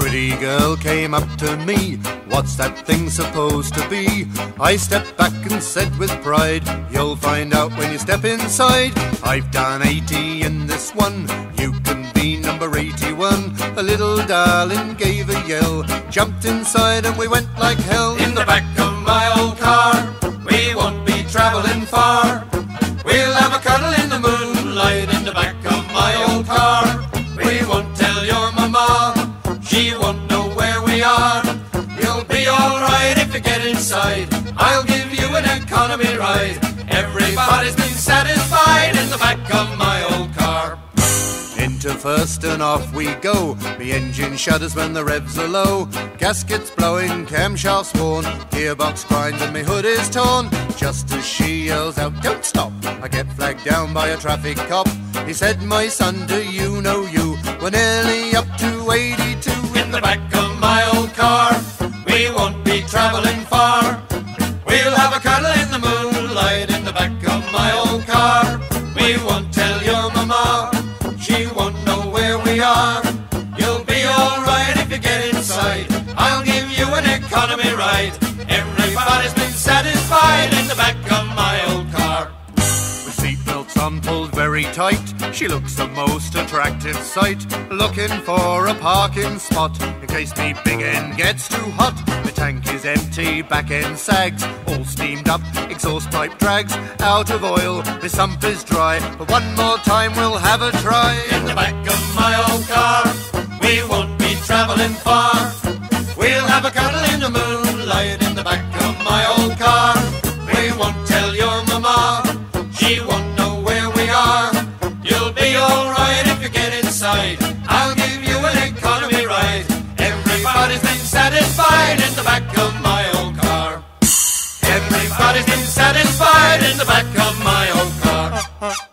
pretty girl came up to me. What's that thing supposed to be? I stepped back and said with pride, You'll find out when you step inside. I've done 80 in this one. You can be number 81. The little darling gave a yell, jumped inside, and we went like hell. In the back of my old car, we won't be traveling far. Inside. I'll give you an economy ride. Everybody's been satisfied in the back of my old car. Into first and off we go. The engine shudders when the revs are low. Gaskets blowing, camshafts worn. Gearbox grinds and my hood is torn. Just as she yells out, don't stop. I get flagged down by a traffic cop. He said, my son, do you know you? We're nearly up to 82 far. We'll have a cuddle in the moonlight in the back of my old car. We won't tell your mama, she won't know where we are. You'll be alright if you get inside. I'll give you an economy ride. Everybody's been satisfied in the back of my old car. With seatbelts on pulled very tight, she looks the most attractive sight. Looking for a parking spot case me big end gets too hot. The tank is empty, back end sags, all steamed up, exhaust pipe drags out of oil. The sump is dry, but one more time we'll have a try. In the back of my old car, we won't be traveling far. Car.